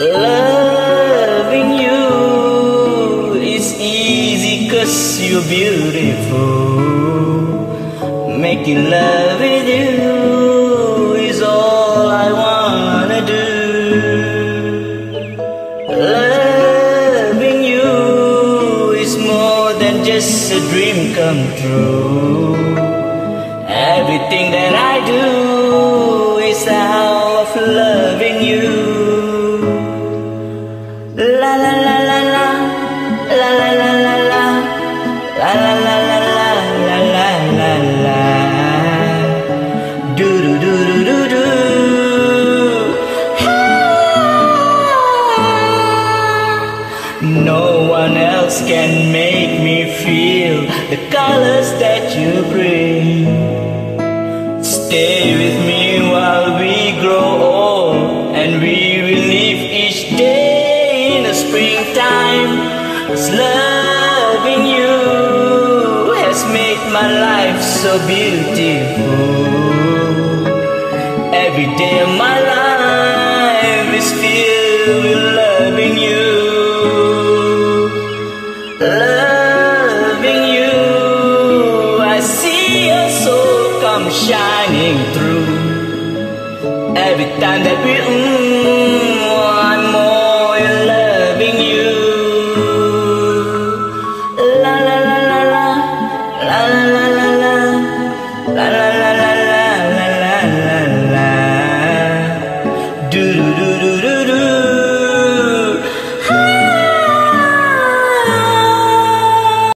Loving you is easy cause you're beautiful. Making love with you is all I wanna do. Loving you is more than just a dream come true. Everything that I do is out No one else can make me feel the colors that you bring. Stay springtime. 'Cause loving you has made my life so beautiful. Every day of my life is filled with loving you. Loving you, I see your soul come shining through. Every time that we mm,